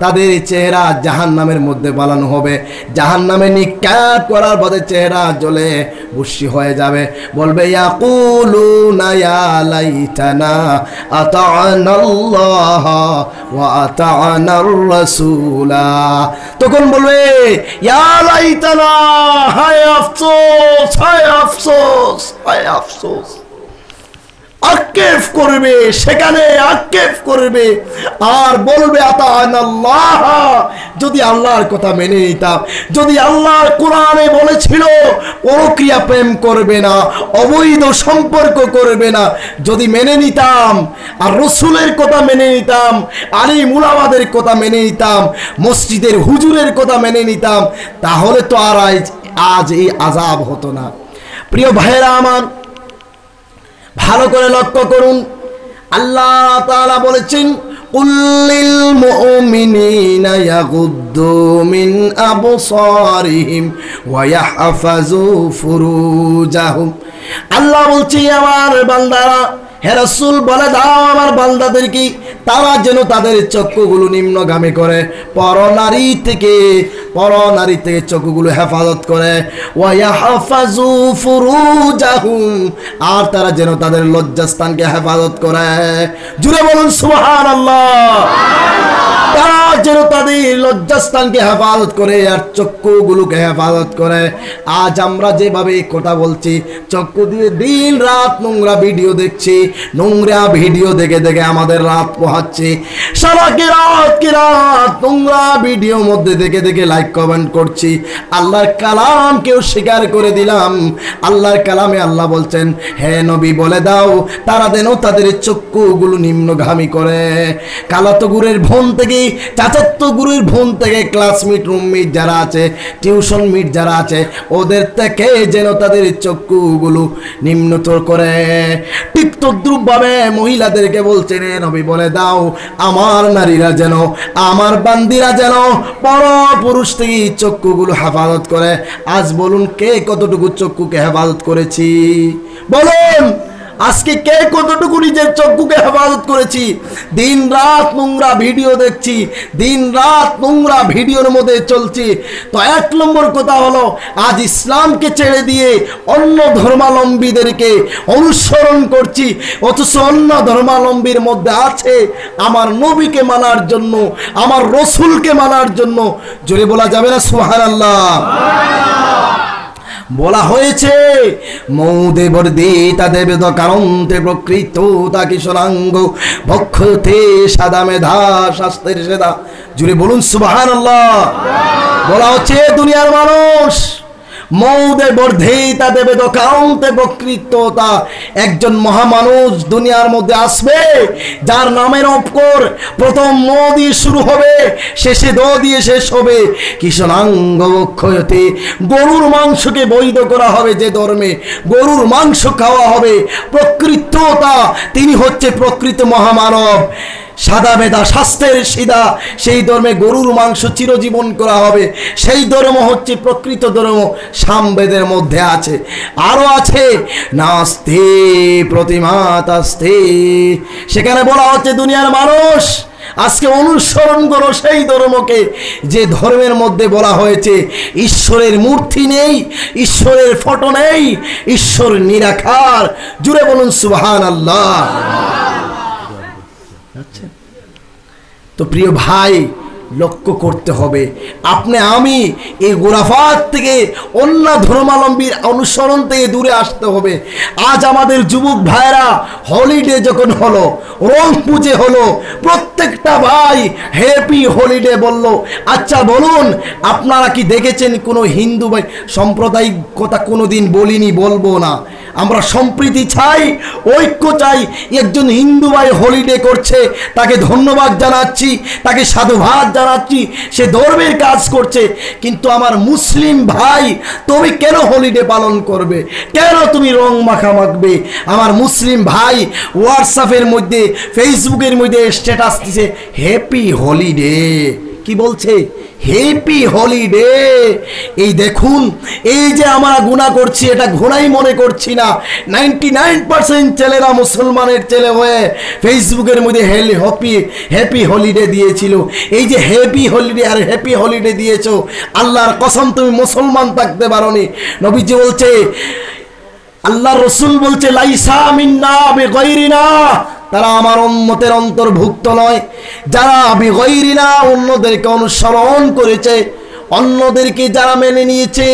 তাদের চেহারা জাহান নামের মধ্যে বানানো হবে। জাহান নামে নিক্ষেপ করার পরে চেহারা জ্বলে বুসি হয়ে যাবে। বলবে, ইয়াকুলুনা ইয়া লাইতানা আতা'নাল্লাহ ওয়া আতা'নার রাসূলা তখন বলবে, ইয়া লাইতানা, হায় আফসোস হায় আফসোস হায় আফসোস। আক্ষেপ করবে, সেখানে আক্ষেপ করবে। আর বলবে আল্লাহ যদি আল্লাহর কথা মেনে নিতাম, যদি আল্লাহর কোরআনে বলেছিল, পরক্রিয়া প্রেম করবে না, অবৈধ সম্পর্ক করবে না, যদি মেনে নিতাম, আর রসুলের কথা মেনে নিতাম, আলী মুলাবাদের কথা মেনে নিতাম, মসজিদের হুজুরের কথা মেনে নিতাম, তাহলে তো আর আজ এই আজাব হতো না। প্রিয় ভাইয়েরা আমার ভালো করে লক্ষ্য করুন। আল্লাহ তাআলা বলেছেন কুল্লিল মুমিনিনা ইয়াগুদ্দু মিন আবসারিহিম ওয়া ইয়াহফাযু ফুরুজাহুম। আল্লাহ বলছে আমার বান্দারা হে রাসূল, বলে দাও আমার বান্দাদেরকে তারা যেন তাদের চক্ষুগুলো নিম্নগামী করে, পর নারী থেকে, পর নারী থেকে চক্ষুগুলো হেফাজত করে। আর তারা যেন তাদের লজ্জাস্থানকে হেফাজত করে। জুড়ে বলুন সুবহানাল্লাহ। তারা যেন তাদের লজ্জাস্থানকে হেফাজত করে আর চক্ষুগুলোকে হেফাজত করে। আজ আমরা যেভাবে কথা বলছি, চক্ষু দিয়ে দিন রাত নোংরা ভিডিও দেখছি, নোংরা ভিডিও দেখে দেখে আমাদের রাত সারা কি রাত কি রাত নোংরা ভিডিও মধ্যে দেখে দেখে লাইক কমেন্ট করছি। আল্লাহর স্বীকার করে দিলাম। আল্লাহর কালামে আল্লাহ বলছেন, হে নবী, বলে দাও, তারা যেন তাদের চক্ষুগুলো নিম্নগামী করে। কালাতো গুরের ভন থেকে চাচাত্ত গুরুর ভন থেকে ক্লাসমেট রুমমেট যারা আছে টিউশন মিট যারা আছে, ওদের থেকে যেন তাদের চক্ষুগুলো নিম্নতর করে। ঠিক তদ্রুপভাবে মহিলাদেরকে বলছেন নবী, বলে দাও, আমার নারীরা যেন, আমার বান্দিরা যেন বড় পুরুষ থেকে চক্ষুগুলো হেফাজত করে। আজ বলুন, কে কতটুকু চক্ষুকে হেফাজত করেছি? বলুন! আজকে কে কতটুকু নিজের চক্ষুকে হেফাজত করেছি? দিন রাত নোংরা ভিডিও দেখছি, দিন রাত নোংরা ভিডিওর মধ্যে চলছি। তো এক নম্বর কথা হলো, আজ ইসলামকে ছেড়ে দিয়ে অন্য ধর্মাবলম্বীদেরকে অনুসরণ করছি, অথচ অন্য ধর্মাবলম্বীর মধ্যে আছে আমার নবীকে মানার জন্য, আমার রসুলকে মানার জন্য। জোরে বলা যাবে না সুহান আল্লাহ বলা হয়েছে, মৌদে বর্দিতা দেবে কারন্তে প্রকৃত তা কিশোরাঙ্গ ভক্ষতে সাদা মেধা শাস্তের সেদা জুড়ে বলুন সুবাহান বলা হচ্ছে, দুনিয়ার মানুষ মৌদে বর্ধিতা দেবে দোকান্তে বকৃততা একজন মহামানুষ দুনিয়ার মধ্যে আসবে, যার নামের অপকর প্রথম ম দিয়ে শুরু হবে, শেষে দ দিয়ে শেষ হবে। কিশনাঙ্গ ক্ষয়তে গরুর মাংসকে বৈধ করা হবে যে ধর্মে। গরুর মাংস খাওয়া হবে প্রকৃততা, তিনি হচ্ছে প্রকৃত মহামানব। সাদা মেদা স্বাস্থ্যের সিদা, সেই ধর্মে গরুর মাংস চিরজীবন করা হবে। সেই ধর্ম হচ্ছে প্রকৃত ধর্ম, সামবেদের মধ্যে আছে। আরও আছে, নাস্তে প্রতিমাতাস্তে। সেখানে বলা হচ্ছে, দুনিয়ার মানুষ আজকে অনুসরণ করো সেই ধর্মকে। যে ধর্মের মধ্যে বলা হয়েছে, ঈশ্বরের মূর্তি নেই, ঈশ্বরের ফটো নেই, ঈশ্বর নিরাকার। জুড়ে বলুন সুবহান আল্লাহ তো প্রিয় ভাই, লক্ষ্য করতে হবে। আপনি, আমি এই গোরাফাত থেকে অন্য ধর্মাবলম্বীর অনুসরণ থেকে দূরে আসতে হবে। আজ আমাদের যুবক ভাইরা হলিডে যখন হলো, রং পুজে হলো, প্রত্যেকটা ভাই হ্যাপি হলিডে বলল। আচ্ছা বলুন, আপনারা কি দেখেছেন কোনো হিন্দু ভাই সাম্প্রদায়িক কথা কোনো দিন বলিনি, বলব না। আমরা সম্প্রীতি চাই, ঐক্য চাই। একজন হিন্দু ভাই হলিডে করছে, তাকে ধন্যবাদ জানাচ্ছি, তাকে সাধুবাদ জানাচ্ছি, সে ধর্মের কাজ করছে। কিন্তু আমার মুসলিম ভাই, তুমি কেন হলিডে পালন করবে? কেন তুমি রং মাখা মাখবে? আমার মুসলিম ভাই হোয়াটসঅ্যাপের মধ্যে ফেসবুকের মধ্যে স্ট্যাটাস দিছে হ্যাপি হলিডে কি বলছে? হ্যাপি হলিডে এই দেখুন, এই যে আমরা গুণা করছি, এটা ঘোড়াই মনে করছি না। নাইনটি নাইন পার্সেন্ট ছেলেরা মুসলমানের ছেলে হয়ে ফেসবুকের মধ্যে হেল হ্যাপি হ্যাপি হলিডে দিয়েছিল। এই যে হ্যাপি হলিডে আর হ্যাপি হলিডে দিয়েছ, আল্লাহর কসম তুমি মুসলমান থাকতে পারো নি নবীজি বলছে আল্লাহ রসুল বলছে, লাইসা মিন্না বেগৈরিনা তারা আমার উম্মতের অন্তর্ভুক্ত নয়। যারা বেগৈরিনা অন্যদেরকে অনুসরণ করেছে, অন্যদেরকে যারা মেনে নিয়েছে,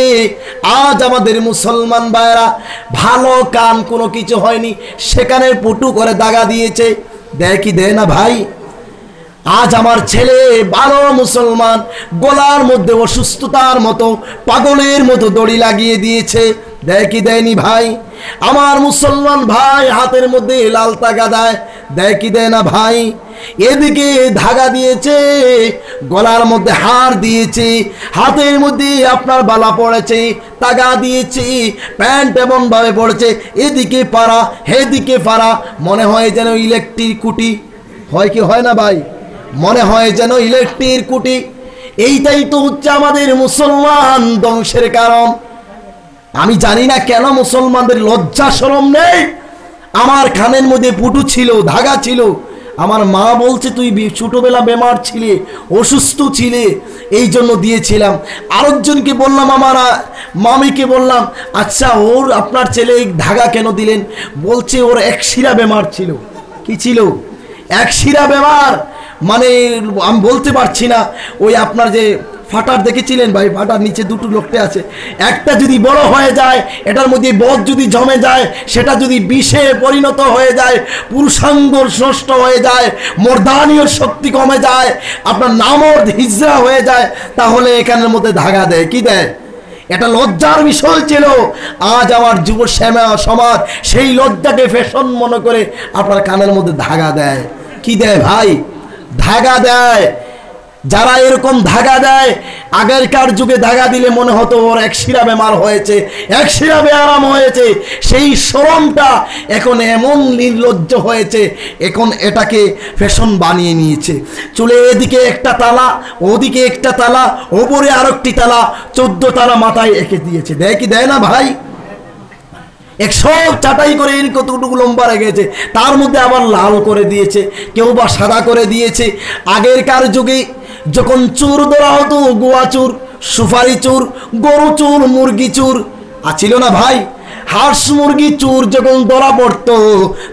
আজ আমাদের মুসলমান ভাইয়েরা ভালো কান কোনো কিছু হয়নি, সেখানে পুটু করে দাগা দিয়েছে। দেয় কি দেয় না ভাই? আজ আমার ছেলে ভালো মুসলমান, গলার মধ্যে অসুস্থতার মতো, পাগলের মতো দড়ি লাগিয়ে দিয়েছে। দেয় কি দেয়নি ভাই? আমার মুসলমান ভাই হাতের মধ্যে লাল তাগা দেয় দেয় কি দেয় না ভাই? এদিকে ধাগা দিয়েছে, গলার মধ্যে হার দিয়েছে, হাতের মধ্যে আপনার বালা পড়েছে, তাগা দিয়েছে, প্যান্ট এমন ভাবে পড়েছে, এদিকে পাড়া, হেদিকে পাড়া, মনে হয় যেন ইলেকট্রিক কুটি। হয় কি হয় না ভাই? মনে হয় যেন ইলেকট্রিক কুটি। এইটাই তো হচ্ছে আমাদের মুসলমান ধ্বংসের কারণ। আমি জানি না কেন মুসলমানদের লজ্জা সরম নেই। আমার খানের মধ্যে পুটু ছিল, ধাগা ছিল। আমার মা বলছে, তুই ছোটোবেলা বেমার ছিলে, অসুস্থ ছিলে, এই জন্য দিয়েছিলাম। আরেকজনকে বললাম, আমার মামিকে বললাম আচ্ছা ওর আপনার ছেলে ধাগা কেন দিলেন? বলছে, ওর এক শিরা বেমার ছিল। কি ছিল? এক শিরা বেমার? মানে আমি বলতে পারছি না। ওই আপনার যে ফাটার দেখেছিলেন ভাই? ফাটার নিচে দুটো লোকটে আছে। একটা যদি বড় হয়ে যায়, এটার মধ্যে বধ যদি জমে যায়, সেটা যদি বিষে পরিণত হয়ে যায়, পুরুষাঙ্গ নষ্ট হয়ে যায়, মর্দানীয় শক্তি কমে যায়, আপনার নামর্দ হিজরা হয়ে যায়, তাহলে এখানের মধ্যে ধাগা দেয়। কি দেয়? এটা লজ্জার বিষয় ছিল। আজ আমার যুব শ্যামা সমাজ সেই লজ্জাকে ফ্যাশন মনে করে আপনার কানের মধ্যে ধাগা দেয়। কি দেয় ভাই? ধাগা দেয়। যারা এরকম ধাগা দেয়, আগেরকার যুগে ধাগা দিলে মনে হতো ওর এক শিরা বেমার হয়েছে, এক শিরা আরাম হয়েছে, সেই শরমটা এখন এমন নির্লজ্জ হয়েছে, এখন এটাকে ফ্যাশন বানিয়ে নিয়েছে। চলে এদিকে একটা তালা, ওদিকে একটা তালা, ওপরে আরেকটি তালা, চোদ্দ তালা মাথায় এঁকে দিয়েছে। দেয় কি দেয় না ভাই? একশো চাটাই করে এর কতটুকু লম্বা রেখেছে, তার মধ্যে আবার লাল করে দিয়েছে, কেউ বা সাদা করে দিয়েছে। আগেরকার যুগে যখন চুর ধরা হতো, গোয়া চুর, সুপারি চুর, গরু চুর, মুরগি চুর আছিল না ভাই, হাঁস, মুরগি, চুর যখন ধরা পড়তো,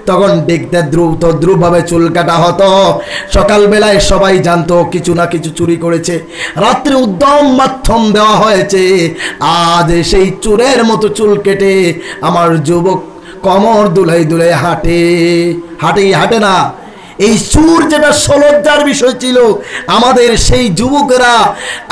তখন দেখতে দ্রুত তদ্রুপভাবে চুল কাটা হতো। সকালবেলায় সবাই জানতো কিছু না কিছু চুরি করেছে। রাত্রে উদ্যম মাধ্যম দেওয়া হয়েছে। আজ সেই চুরের মতো চুল কেটে আমার যুবক কমর দুলাই দুলাই হাঁটে। হাঁটে হাঁটে না। এই সুর যেটা সলজ্জার বিষয় ছিল। আমাদের সেই যুবকেরা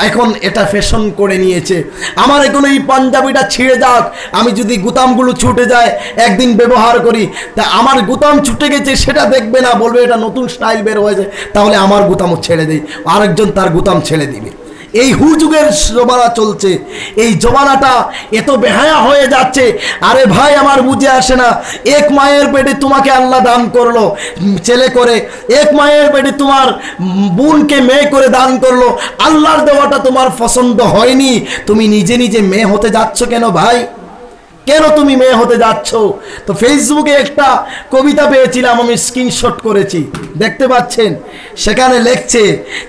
এখন এটা ফ্যাশন করে নিয়েছে। আমার এখন এই পাঞ্জাবিটা ছিঁড়ে যাক, আমি যদি গুতামগুলো ছুটে যায় একদিন ব্যবহার করি। তা আমার গুতাম ছুটে গেছে, সেটা দেখবে না, বলবে এটা নতুন স্টাইল বের হয়েছে, তাহলে আমার গুতামও ছেড়ে দিই, আরেকজন তার গুতাম ছেড়ে দিবে। এই হুযুগের জমানা চলছে। এই জমানাটা এত বেহায়া হয়ে যাচ্ছে। আরে ভাই, আমার বুঝে আসে না। এক মায়ের পেটে তোমাকে আল্লাহ দান করল ছেলে করে। এক মায়ের পেটে তোমার বোনকে মেয়ে করে দান করল। আল্লাহর দেওয়াটা তোমার পছন্দ হয়নি। তুমি নিজে নিজে মেয়ে হতে যাচ্ছ কেন ভাই? কেন তুমি মেয়ে হতে যাচ্ছ? তো ফেসবুকে একটা কবিতা পেয়েছিলাম, আমি স্ক্রিনশট করেছি। দেখতে পাচ্ছেন? সেখানে লেখছে,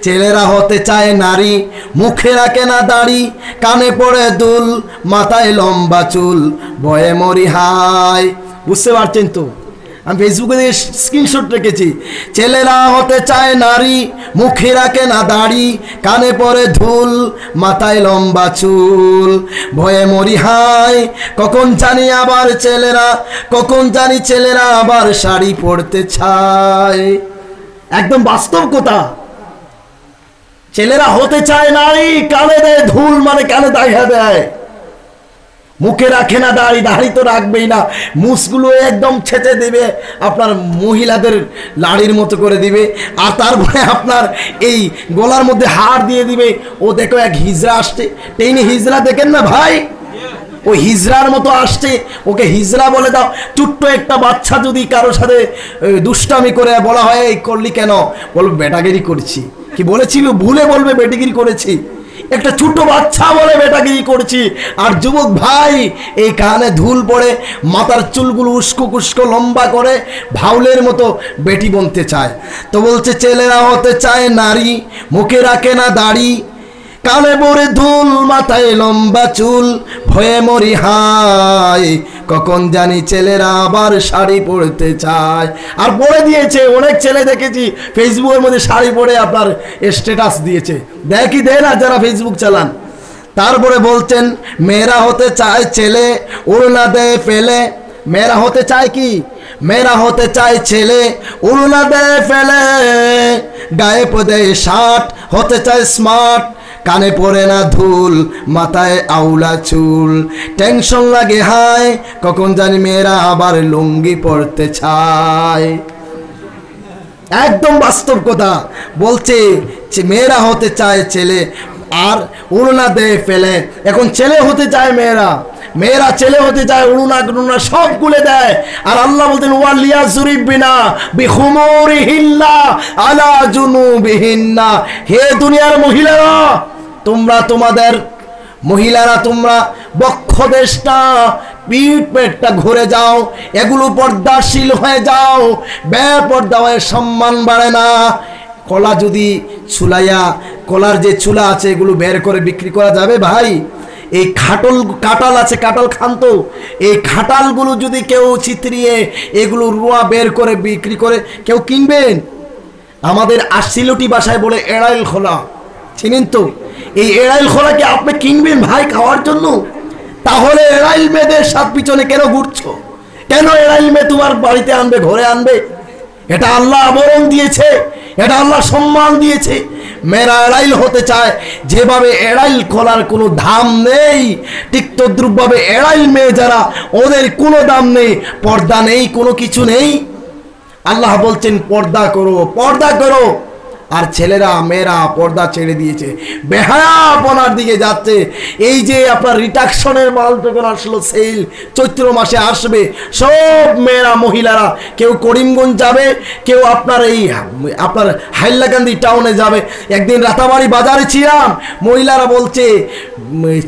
ছেলেরা হতে চায় নারী, মুখে রাখে না দাড়ি, কানে পড়ে দুল, মাথায় লম্বা চুল, বয়ে মরি হাই বুঝতে পারছেন তো? আমি ফেসবুকে দিয়ে স্ক্রিনশট রেখেছি। ছেলেরা হতে চায় নারী, মুখে রাখে না দাড়ি, কানে পরে ধুল, মাথায় লম্বা চুল। ভয়ে মরি হাই কখন জানি আবার ছেলেরা, কখন জানি ছেলেরা আবার শাড়ি পরতে চায়। একদম বাস্তব কথা। ছেলেরা হতে চায় নারী, কানে দেয় ধুল মানে কানে দেখা দেয়। মুখে রাখে না, দাড়ি দাড়ি তো রাখবেই না। মুসগুলো একদম ছেঁচে দেবে, আপনার মহিলাদের লাড়ির মতো করে দিবে, আর তারপরে আপনার এই গলার মধ্যে হাড় দিয়ে দিবে। ও দেখো এক হিজড়া আসছে। টেনে হিজড়া দেখেন না ভাই? ও হিজড়ার মতো আসছে। ওকে হিজড়া বলে দাও। ছোট্ট একটা বাচ্চা যদি কারোর সাথে দুষ্টামি করে বলা হয়, এই করলি কেন? বলবে, বেটাগিরি করছি। কি বলেছিল? ভুলে বলবে, বেটিগিরি করেছি। একটা ছোট বাচ্চা বলে বেটাগিরি করছি। আর যুবক ভাই, এই কানে ধুল পড়ে, মাথার চুলগুলো উস্কো কুস্কো লম্বা করে ভাউলের মতো বেটি বনতে চায়। তো বলছে, ছেলেরা হতে চায় নারী, মুখে রাখে না দাড়ি। কানে পরে ধুল, মাথায় লম্বা চুল, ভয়ে মরি হাই কখন জানি ছেলেরা আবার শাড়ি পরতে চায়। আর পরে দিয়েছে, অনেক ছেলে দেখেছি ফেসবুকের মধ্যে শাড়ি পরে আপনার স্ট্যাটাস দিয়েছে। দেখি দেয় না যারা ফেসবুক চালান? তারপরে বলছেন, মেয়েরা হতে চায় ছেলে উড়না দেয় ফেলে। মেয়েরা হতে চায় কি? মেয়েরা হতে চায় ছেলে উড়না দেয় ফেলে। গায়ে পদে শার্ট, হতে চায় স্মার্ট কানে পড়ে না ধুল, মাথায় আউলা চুল। টেনশন লাগে, হায়, কখন জানি মেয়েরা আবার লুঙ্গি পড়তে চায়। একদম বাস্তব কথা। বলছে মেয়েরা হতে চায় ছেলে, আর উড়না দেয় ফেলে। এখন ছেলে হতে চায় মেয়েরা। মেয়েরা ছেলে হতে চায় উড়ুনা টুড়ুনা সব গুলে দেয়। আর আল্লাহ বলতেন ওয়ালিয়া জুরিবিনা বিহুমরিহিল্লা আলা জুনু বিহিন্না হে দুনিয়ার মহিলারা তোমরা তোমাদের, মহিলারা তোমরা বক্ষ দেশটা পিঠ পেটটা ঘুরে যাও, এগুলো পর্দাশীল হয়ে যাও বেপর্দা হয়ে সম্মান বাড়ে না। কলা যদি চুলাইয়া কলার যে চুলা আছে, এগুলো বের করে বিক্রি করা যাবে ভাই? এই খাটল, কাটাল আছে, কাটাল খান তো। এই খাটালগুলো যদি কেউ চিত্রিয়ে এগুলো রুয়া বের করে বিক্রি করে কেউ কিনবেন? আমাদের আশিলটি বাসায় বলে এড়াইল খোলা। চিনেন তো? এই এড়াইল খোলাকে আপনি কিনবেন ভাই খাওয়ার জন্য? তাহলে এড়াইল মেয়েদের সাত পিছনে কেন ঘুরছো? কেন এড়াইল মেয়ে তোমার বাড়িতে আনবে, ঘরে আনবে? এটা আল্লাহ আবরণ দিয়েছে, এটা আল্লাহ সম্মান দিয়েছে। মেয়েরা এড়াইল হতে চায়, যেভাবে এড়াইল খোলার কোনো দাম নেই, ঠিক তদ্রুপভাবে এড়াইল মেয়ে যারা, ওদের কোনো দাম নেই, পর্দা নেই, কোনো কিছু নেই। আল্লাহ বলছেন, পর্দা করো পর্দা করো। আর ছেলেরা, মেয়েরা পর্দা ছেড়ে দিয়েছে। বেহায়াপনার দিকে যাচ্ছে। এই যে আপনার রিটাকশনের মাল যখন আসলো সেল চৈত্র মাসে আসবে, সব মেয়েরা, মহিলারা, কেউ করিমগঞ্জ যাবে, কেউ আপনার এই, আপনার হাইলাকান্দি টাউনে যাবে। একদিন রাতাবাড়ি বাজারে ছিলাম, মহিলারা বলছে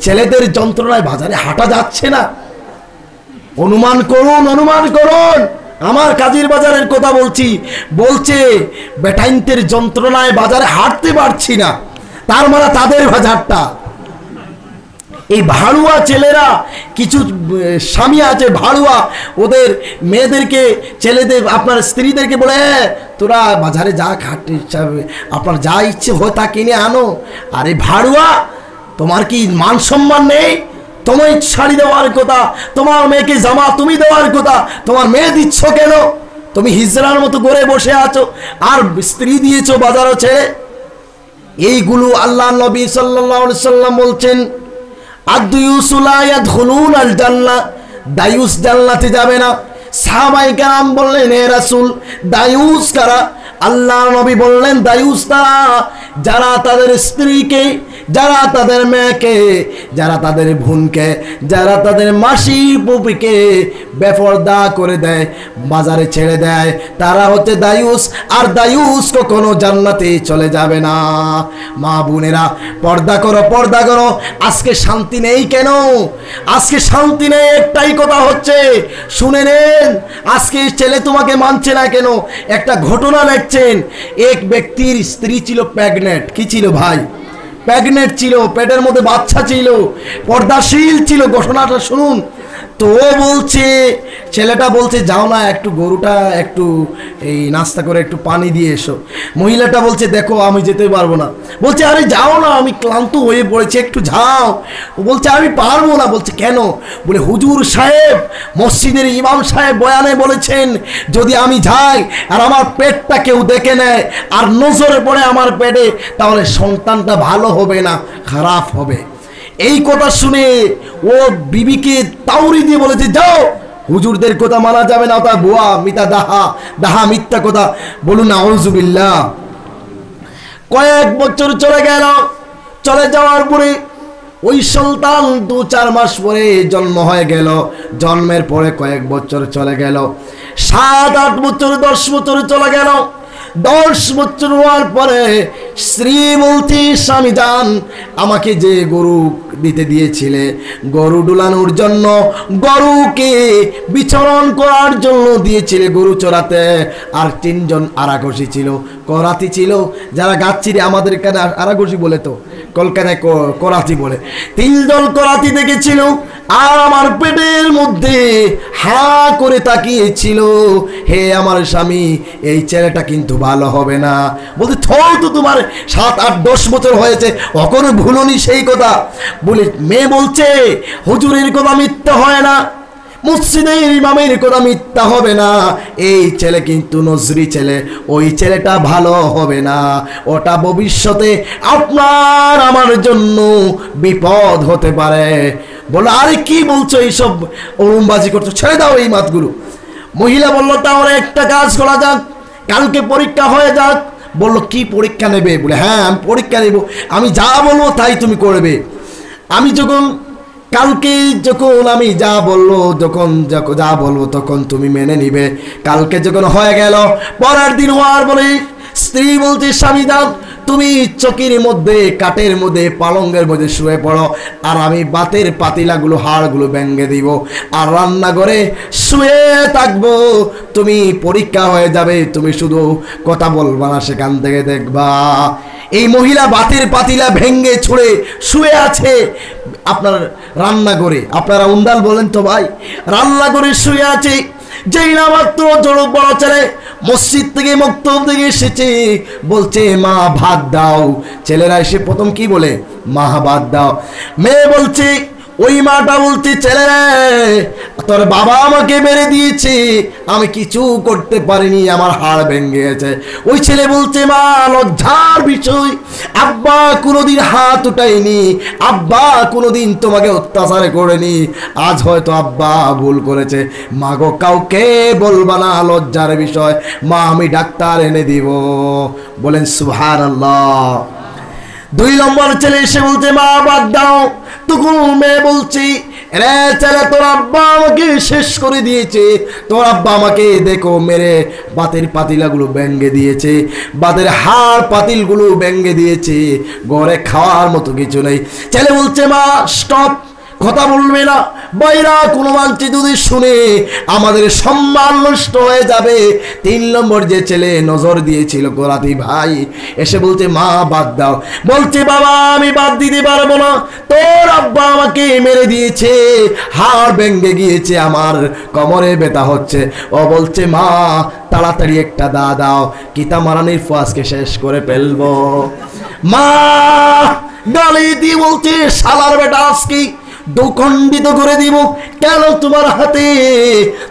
ছেলেদের যন্ত্রণায় বাজারে হাঁটা যাচ্ছে না। অনুমান করুন অনুমান করুন। আমার কাজীর বাজারের কথা বলছি। বলছে বেটাইনতের যন্ত্রণায় বাজারে হাঁটতে পারছি না। তার মানে তাদের বাজারটা। এই ভাড়ুয়া ছেলেরা কিছু স্বামী আছে ভাড়ুয়া ওদের মেয়েদেরকে ছেলেদের আপনার স্ত্রীদেরকে বলে "এ, তোরা বাজারে যা খাটে আপনার যা ইচ্ছে হয় তা কিনে আনো। আরে ভাড়ুয়া তোমার কি মান সম্মান নেই? তোমায় শাড়ি দেওয়ার কথা, তোমার মেয়েকে জামা তুমি দেওয়ার কথা, তোমার মেয়ে দিচ্ছ কেন? তুমি হিজরার মতো করে বসে আছো, আর স্ত্রী দিয়েছ বাজারও ছেড়ে এইগুলো আল্লাহ নবী সাল্লাম বলছেন দায়ুস জান্নাতে যাবে না। সাহাবাই কারাম বললেন এ রাসুল, দায়ুস কারা? আল্লাহ নবী বললেন দায়ুস তারা যারা তাদের স্ত্রীকে, যারা তাদের মেয়েকে, যারা তাদের বোনকে, যারা তাদের মাসি পুপিকে বেপর্দা করে দেয়, বাজারে ছেড়ে দেয়, তারা হচ্ছে দায়ুস আর দায়ুস কখনো জান্নাতে চলে যাবে না। মা বোনেরা, পর্দা করো পর্দা করো, আজকে শান্তি নেই কেন? আজকে শান্তি নেই, একটাই কথা হচ্ছে, শুনে নেন, আজকে ছেলে তোমাকে মানছে না কেন? একটা ঘটনা দেখছেন এক ব্যক্তির স্ত্রী ছিল প্যাগনেট। কি ছিল ভাই? প্যাগনেট ছিল, পেটের মধ্যে বাচ্চা ছিল, পর্দাশীল ছিল। ঘটনাটা শুনুন। তো ও বলছে, ছেলেটা বলছে, যাও না, একটু গরুটা একটু, এই নাস্তা করে একটু পানি দিয়ে এসো। মহিলাটা বলছে, দেখো, আমি যেতে পারব না। বলছে, আরে যাও না, আমি ক্লান্ত হয়ে পড়েছি, একটু যাও। বলছে, আমি পারব না। বলছে, কেন? বলে, হুজুর সাহেব, মসজিদের ইমাম সাহেব বয়ানে বলেছেন, যদি আমি যাই আর আমার পেটটা কেউ দেখে নেয়, আর নজরে পড়ে আমার পেটে, তাহলে সন্তানটা ভালো হবে না, খারাপ হবে। এই কথা শুনে ও বিবিকে তাউরি দিয়ে বলেছে, যাও, হুজুরদের কথা মানা যাবে না, তা বোয়া মিতা দাহা দাহা, মিথ্যা কথা। বলুন না আউজুবিল্লাহ কয়েক বছর চলে গেল, চলে যাওয়ার পরে ওই সন্তান দু চার মাস পরে জন্ম হয়ে গেল। জন্মের পরে কয়েক বছর চলে গেল, সাত আট বছর, দশ বছর চলে গেল। দশ বছর হওয়ার পরে স্ত্রী বলতে স্বামী দান আমাকে যে গরু দিতে দিয়েছিলে, গরু ডুলানোর জন্য গরুকে বিচরণ করার জন্য দিয়েছিলে গরু চড়াতে। আর তিনজন আরাঘষি ছিল, করাতি ছিল, যারা গাচ্ছিরে আমাদের এখানে আরাঘষি বলে তো। কলকাতায় ক- করাতি বলে। তিনজন করাতি দেখেছিল, আর আমার পেটের মধ্যে হা করে তাকিয়েছিল। হে আমার স্বামী, এই ছেলেটা কিন্তু ভালো হবে না। বলতে থল তো তোমার সাত, আট, দশ বছর হয়েছে কখনো ভুলনি সেই কথা। বলে, মেয়ে বলছে, হুজুরের কথা মিথ্যা হয় না। মসজিদের ইমামের কথা মিথ্যা হবে না। এই ছেলে কিন্তু নজরি ছেলে, ওই ছেলেটা ভালো হবে না। ওটা ভবিষ্যতে আপনার আমার জন্য বিপদ হতে পারে। বলো, আরে কি বলছো এইসব ওরমবাজি করছ? ছেড়ে দাও এই মাতগুলো। মহিলা বলল, তাহলে একটা কাজ করা যাক, কালকে পরীক্ষা হয়ে যাক। বলল, কি পরীক্ষা নেবে? বলে হ্যাঁ আমি পরীক্ষা নেব। আমি যা বলব তাই তুমি করবে। আমি যখন কালকে যখন আমি যা বলব, যখন যা বলব, তখন তুমি মেনে নিবে। কালকে যখন হয়ে গেল, পরের দিন হওয়ার বলে, স্ত্রী বলছে, স্বামী যান তুমি চকির মধ্যে, কাঠের মধ্যে, পালঙ্গের মধ্যে শুয়ে পড়ো, আর আমি বাতের পাতিলাগুলো, হাড়গুলো ব্যঙ্গে দিব, আর রান্নাঘরে শুয়ে থাকব। তুমি পরীক্ষা হয়ে যাবে, তুমি শুধু কথা বলবা না, সেখান থেকে দেখবা। এই মহিলা বাতের পাতিলা ভেঙ্গে ছুঁড়ে শুয়ে আছে আপনার রান্নাঘরে। আপনারা উন্ডাল বলেন তো ভাই রান্না করে শুয়ে আছে, যেই না মাত্র জড়ো বড় ছেলে মসজিদ থেকে মক্তব থেকে এসেছে। বলছে, মা, ভাত দাও। ছেলেরা এসে প্রথম কি বলে? মা, ভাত দাও। মেয়ে বলছে ওই মাটা বলছে ছেলে তোর বাবা আমাকে মেরে দিয়েছে। আমি কিছু করতে পারিনি, আমার হাড় ভেঙে গেছে। ওই ছেলে বলছে, মা, লজ্জার বিষয়। আব্বা কোনোদিন হাত উঠাইনি আব্বা কোনোদিন তোমাকে অত্যাচার করেনি। আজ হয়তো আব্বা ভুল করেছে। মা গো কাউকে বলবা না, লজ্জার বিষয়। মা, আমি ডাক্তার এনে দিব। বলেন সুহান আল্লাহ দুই নম্বর ছেলে এসে বলছে, মা, বাদ দাও। তখন মেয়ে বলছি, রে ছেলে, তোর আব্বা আমাকে শেষ করে দিয়েছে। তোর আব্বা আমাকে, দেখো, মেরে বাতের পাতিলাগুলো ব্যঙ্গে দিয়েছে, বাতের হাড় পাতিলগুলো ব্যঙ্গে দিয়েছে ঘরে খাওয়ার মতো কিছু নেই। ছেলে বলছে, মা স্টপ কথা বলবে না বাইরা, কোনো মানছি যদি শুনে আমাদের সম্মান নষ্ট হয়ে যাবে, তিন নম্বর যে ছেলে নজর দিয়েছিল গোলাতি ভাই, এসে বলছে, মা, বাদ দাও। বলছে, বাবা, আমি বাদ দিতে পারব না। তোর আব্বা আমাকে মেরে দিয়েছে। হাড় ভেঙ্গে গিয়েছে আমার, কোমরে ব্যথা হচ্ছে। ও বলছে, মা, তাড়াতাড়ি একটা দা দাও, কিতা মারানির ফাঁসকে শেষ করে ফেলব। মা, গালি দিয়ে বলছে, শালার বেটা আজকে দুখণ্ডিত করে দিব। কেন তোমার হাতে?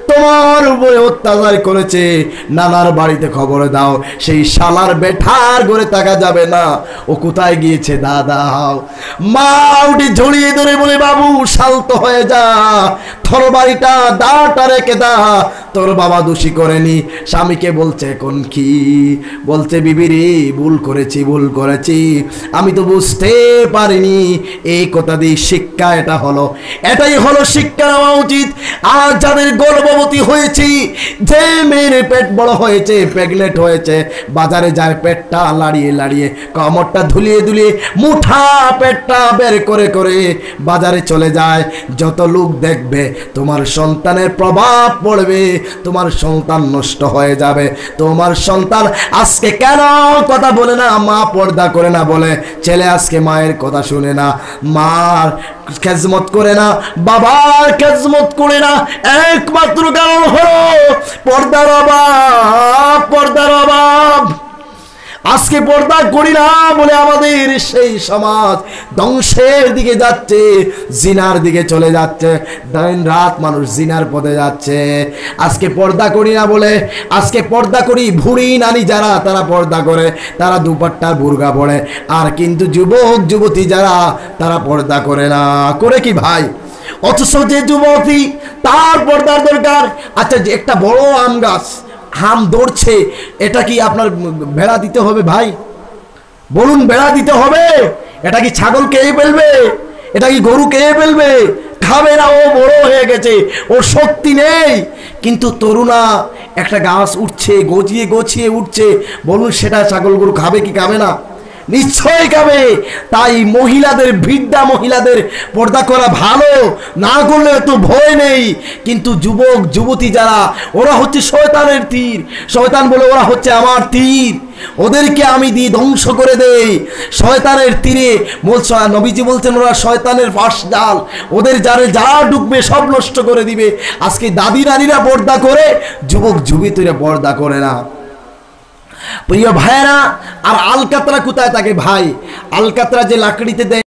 তোমার উপরে অত্যাচার করেছে। নানার বাড়িতে খবর দাও। সেই শালার বেঠার ঘরে থাকা যাবে না। ও কোথায় গিয়েছে? দাদা মা উঠে ঝুলিয়ে ধরে বলে, বাবু, শান্ত হয়ে যা। থর বাড়িটা দাটা রেখে দা। তোর বাবা দোষী করেনি। স্বামীকে বলছে কোন কি? বলছে বিবিরি ভুল করেছি ভুল করেছি। আমি তো বুঝতে পারিনি। এই কথা দিয়ে শিক্ষা এটা হলো। এটাই হলো শিক্ষা নেওয়া উচিত। আর যাদের গর্ভবতী হয়েছি, যে মেয়ের পেট বড় হয়েছে প্রেগনেন্ট হয়েছে, বাজারে যায় পেটটা লাড়িয়ে লাড়িয়ে কমরটা ধুলিয়ে ধুলিয়ে মুঠা পেটটা বের করে করে বাজারে চলে যায়। যত লোক দেখবে, তোমার সন্তানের প্রভাব পড়বে, তোমার সন্তান নষ্ট হয়ে যাবে। তোমার সন্তান আজকে কেন কথা বলে না, মা পর্দা করে না বলে? ছেলে আজকে মায়ের কথা শুনে না। মার খেজমত করে না বাবার খেজমত করে না একমাত্র কারণ হলো পর্দার অভাব অভাব আজকে পর্দা করি না বলে আমাদের সেই সমাজ ধ্বংসের দিকে যাচ্ছে, জিনার দিকে চলে যাচ্ছে, দিন রাত মানুষ জিনার পথে যাচ্ছে। আজকে পর্দা করি না বলে, আজকে পর্দা করি ভুড়ি নানি যারা, তারা পর্দা করে, তারা দুপাট্টা বুর্গা পড়ে। আর কিন্তু যুবক, যুবতী যারা, তারা পর্দা করে না। করে কি ভাই? অথচ যে যুবতী, তার পর্দার দরকার। আচ্ছা যে একটা বড় আম গাছ হাম দৌড়ছে, এটা কি আপনার বেড়া দিতে হবে ভাই? বলুন, বেড়া দিতে হবে। এটা কি ছাগল কে ফেলবে? এটা কি গরু কে ফেলবে? খাবে না, ও বড় হয়ে গেছে ওর শক্তি নেই। কিন্তু তরুণা, একটা গাছ উঠছে, গজিয়ে গছিয়ে উঠছে। বলুন, সেটা ছাগল গরু খাবে কি খাবে না? নিশ্চয় খাবে। তাই মহিলাদের, বৃদ্ধা মহিলাদের পর্দা করা ভালো, না করলে তো ভয় নেই। কিন্তু যুবক, যুবতী যারা, ওরা হচ্ছে শয়তানের তীর। শয়তান বলে ওরা হচ্ছে আমার তীর। ওদেরকে আমি দিয়ে ধ্বংস করে দেই। শয়তানের তীরে বলছ নবীজি বলছেন, ওরা শয়তানের ফাঁস জাল ওদের যারে যা ডুববে সব নষ্ট করে দিবে। আজকে দাদি নারীরা পর্দা করে, যুবক, যুবতীরা পর্দা করে না। প্রিয় ভাইয়েরা আর আলকাতরা কোথায় থাকে ভাই? আলকাতরা যে লাকড়িতে দেয়